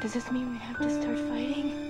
Does this mean we have to start fighting?